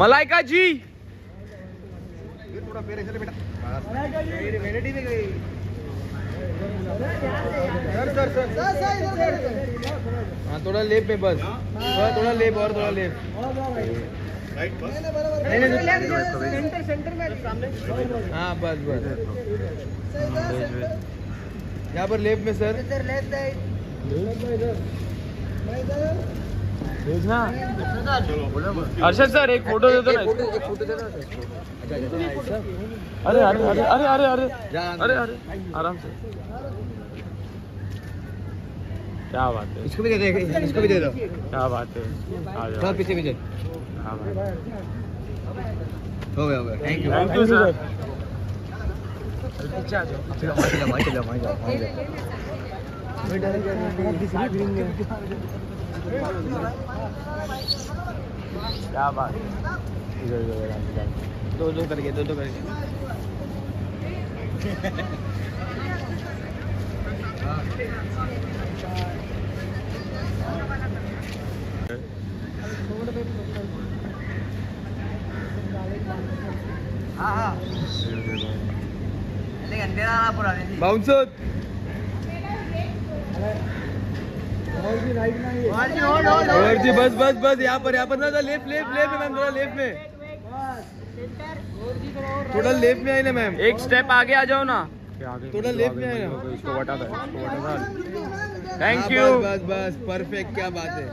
मलाइका जी। थोड़ा हाँ थोड़ा लेप में बस। थोड़ा लेप, और थोड़ा लेप। हाँ बस बस। यहाँ पर लेप में, सर। भेजना? अर्षद सर एक फ़ोटो दे दो ना एक फ़ोटो दे अरे अरे अरे अरे अरे अरे। अरे अरे आराम से। क्या बात है। इसको भी दे दे इसको भी दे दो। क्या बात है। आ जाओ। पीछे पीछे हाँ भाई। हो गया हो गया। Thank you thank you sir चलो वहीं चलो वहीं जाओ वहीं जाओ। क्या बात दो दो करके दो दो करके हाँ हाँ अंधेरा पूरा बाउंसर। और जी बस बस बस यहाँ पर यहाँ पर ना लेफ़्ट लेफ़्ट लेफ़्ट में मैम थोड़ा लेफ़्ट में। थोड़ा लेफ़्ट में आई ना मैम। एक स्टेप आगे आ जाओ ना। थोड़ा लेफ़्ट में आए ना। इसको बटा दो थैंक हाँ, यू बस बस बस परफेक्ट क्या बात है।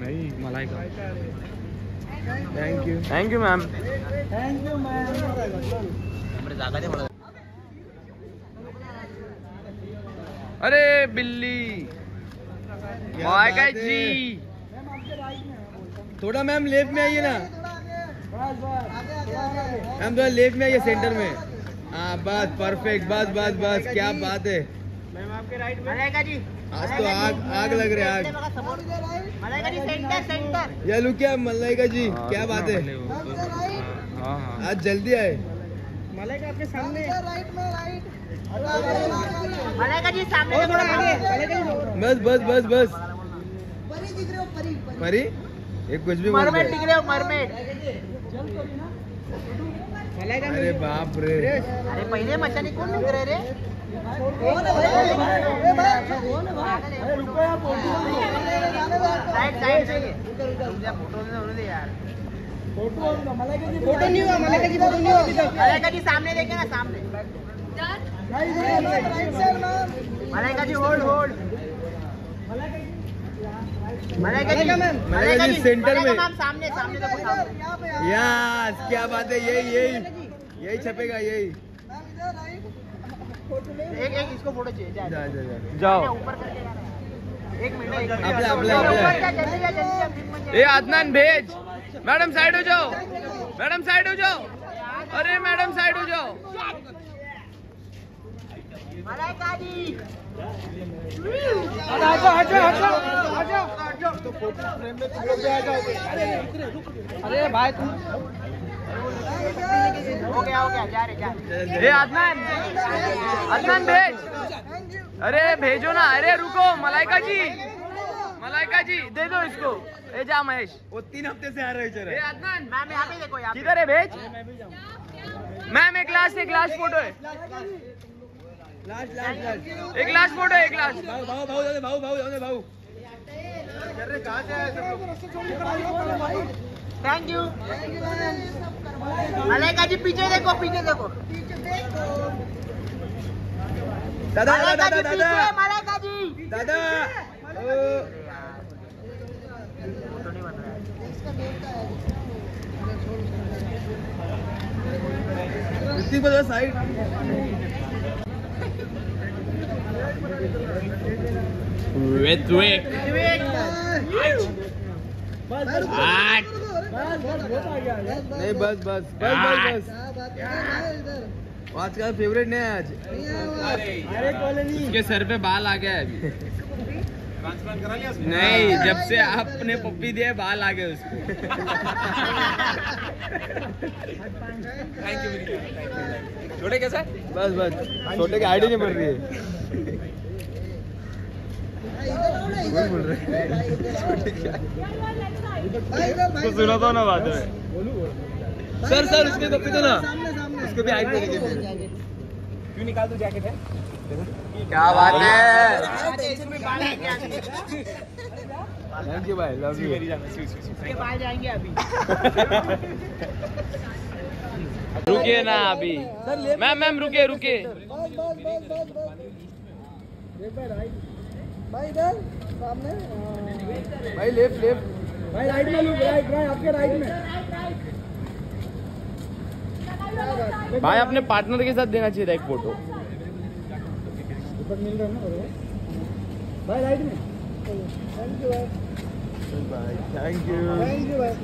नहीं मलाई का। Thank you thank you ma'am अरे बिल्ली क्या मायका बिल्ली। जी थोड़ा मैम लेफ़्ट में आइए ना। मैम थोड़ा लेफ़्ट में आइए सेंटर में। हाँ बस परफेक्ट बस बस बस क्या बात है। मलाइका जी आज तो आग आग लग रहा है आग। Malaika ji centre centre. लू क्या मल्लाइका जी? क्या बात है हाँ हाँ। आज जल्दी आए। आपके सामने। राइट में राइट जी सामने थोड़ा आगे बस बस बस बस। परी दिख रहे हो परी परी। एक कुछ भी मरमेड दिख रहे हो मरमेड अरे बाप रे। अरे पहले कौन दिख रहे रे? राइट साइड से फ़ोटो यार फ़ोटो नहीं हुआ मलाइका जी फ़ोटो नहीं हुआ अभी तक। मलाइका जी सामने देखे ना सामने। Malaika ji hold hold Malaika ji Malaika ji centre में। सामने सामने सामने यस क्या बात है यही यही। यही छपेगा यही। एक एक इसको फ़ोटो चाहिए जाओ। ऊपर करके जा रहा है। एक मिनट. ए अदनान भेज। मैडम साइड हो जाओ। मैडम साइड हो जाओ। अरे मैडम साइड हो जाओ। अरे भाई तुम हो गया हो गया जा रहे जा रहे. अदनान अदनान भेज। अरे भेजो ना। अरे रुको मलाइका जी। मलाइका जी दे दो इसको। ए जा महेश। वो तीन हफ़्ते से आ रहे ए बेचारे अदनान मैम यहाँ पे देखो यहाँ किधर है भेज? मैम एक लास्ट एक लास्ट फ़ोटो है। Last last last. एक लास्ट फ़ोटो है एक लास्ट भाऊ भाऊ भाऊ जाओ भाऊ भाऊ जाओ भाऊ। अरे कहाँ से आए सब? लोग थैंक यू मलाइका जी पीछे देखो पीछे देखो। दादा दादा दादा। जी। दादा ओ, फ़ोटो नहीं बन रहा है ऋतिक को साइड विथ वेक नहीं बस बस बस बस बस। आज का फेवरेट नहीं है आज। अरे कॉलोनी इसके सर पे बाल आ गया है अभी। नहीं जब से आपने पप्पी दिए बाल आ गए उसको। छोटे कैसा बस बस। छोटे की आईडी नहीं बढ़ रही है। बोल रहे सुना था ना बाद में सर सर उसके दो ना। उसको भी देने क्यों निकाल दो जैकेट है? क्या बात है? थैंक यू भाई लव यू मेरी जान स्वी स्वी उसके बाल जाएँगे अभी। रुकिए ना अभी। मैम मैम रुकिए रुकिए। भाई इधर सामने। भाई लेफ़्ट लेफ़्ट भाई राइट में लुक राइट राइट आपके राइट में। भाई अपने पार्टनर के साथ देना चाहिए था एक फ़ोटो दीपक मिल रहा है ना बरोबर भाई? राइट में। थैंक यू भाई थैंक यू थैंक यू भाई